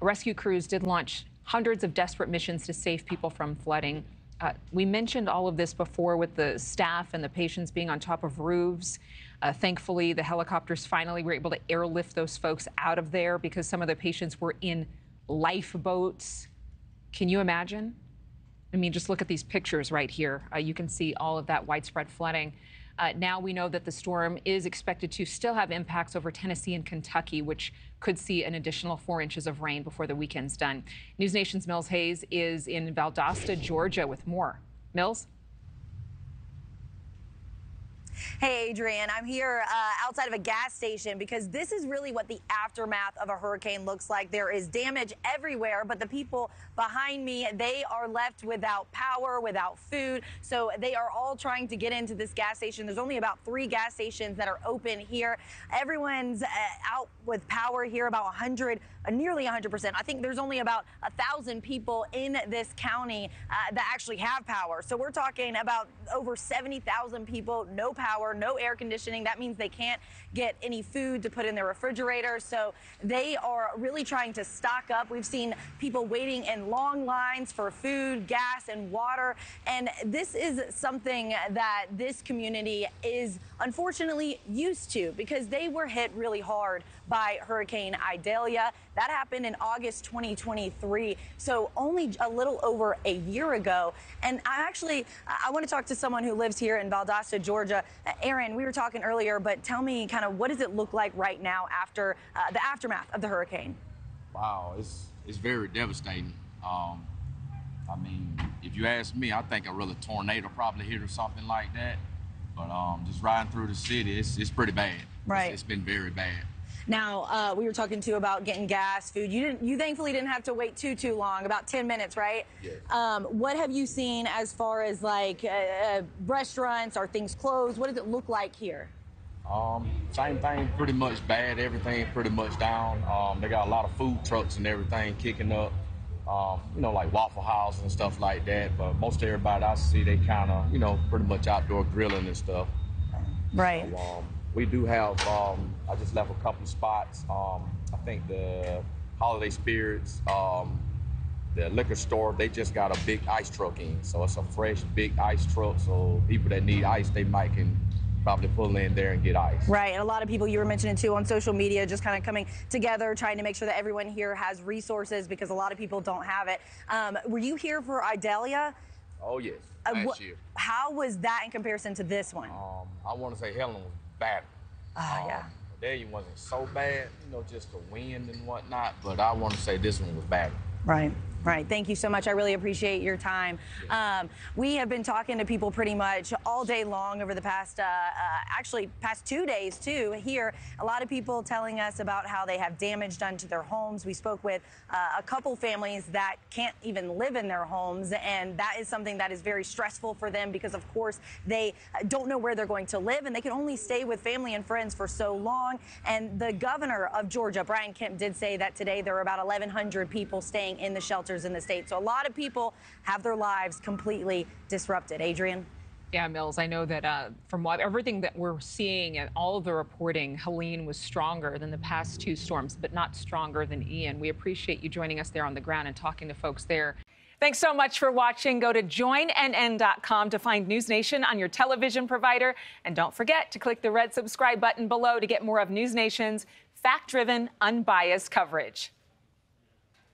Rescue crews did launch hundreds of desperate missions to save people from flooding. Uh, we mentioned all of this before with the staff and the patients being on top of roofs. Uh, thankfully, the helicopters finally were able to airlift those folks out of there because some of the patients were in lifeboats. Can you imagine? I mean, just look at these pictures right here. Uh, you can see all of that widespread flooding. Uh, now we know that the storm is expected to still have impacts over Tennessee and Kentucky, which could see an additional four inches of rain before the weekend's done. NewsNation's Mills Hayes is in Valdosta, Georgia, with more. Mills? Hey, Adrienne, I'm here uh, outside of a gas station because this is really what the aftermath of a hurricane looks like. There is damage everywhere, but the people behind me, they are left without power, without food. So they are all trying to get into this gas station. There's only about three gas stations that are open here. Everyone's uh, out with power here, about 100, uh, nearly 100%. I think there's only about a thousand people in this county uh, that actually have power. So we're talking about over 70,000 people, no power power, no air conditioning. That means they can't get any food to put in their refrigerator. So they are really trying to stock up. We've seen people waiting in long lines for food, gas, and water. And this is something that this community is unfortunately used to because they were hit really hard by Hurricane Idalia. That happened in August 2023, so only a little over a year ago. And I actually, I want to talk to someone who lives here in Valdosta, Georgia. Aaron, we were talking earlier, but tell me kind of what does it look like right now after uh, the aftermath of the hurricane? Wow, it's it's very devastating. Um, I mean, if you ask me, I think a really tornado probably hit or something like that. But um, just riding through the city, it's, it's pretty bad. Right. It's, it's been very bad. Now, uh, we were talking to about getting gas, food. You didn't. You thankfully didn't have to wait too too long, about 10 minutes, right? Yes. Um, what have you seen as far as like uh, uh, restaurants? Are things closed? What does it look like here? Um, same thing, pretty much bad. Everything pretty much down. Um, they got a lot of food trucks and everything kicking up. Um, you know, like Waffle House and stuff like that. But most everybody I see, they kind of, you know, pretty much outdoor grilling and stuff. Right. So, um, we do have. Um, I just left a couple spots. Um, I think the Holiday Spirits, um, the liquor store, they just got a big ice truck in. So it's a fresh big ice truck. So people that need ice, they might can probably pull in there and get ice. Right, and a lot of people you were mentioning too on social media just kind of coming together, trying to make sure that everyone here has resources because a lot of people don't have it. Um, were you here for Idalia? Oh yes, Uh, last year. How was that in comparison to this one? Um, I want to say Helen was bad. Ah, yeah. There you wasn't so bad, you know, just the wind and whatnot. But I want to say this one was bad. Right. Right. Thank you so much. I really appreciate your time. Um, we have been talking to people pretty much all day long over the past, uh, uh, actually, past two days too. Here, a lot of people telling us about how they have damage done to their homes. We spoke with uh, a couple families that can't even live in their homes, and that is something that is very stressful for them because, of course, they don't know where they're going to live, and they can only stay with family and friends for so long. And the governor of Georgia, Brian Kemp, did say that today there are about 1,100 people staying in the shelters in the state. So a lot of people have their lives completely disrupted. Adrienne? Yeah, Mills, I know that uh, from what everything that we're seeing and all of the reporting, Helene was stronger than the past two storms, but not stronger than Ian. We appreciate you joining us there on the ground and talking to folks there. Thanks so much for watching. Go to joinnn.com to find NewsNation on your television provider. And don't forget to click the red subscribe button below to get more of NewsNation's fact driven, unbiased coverage.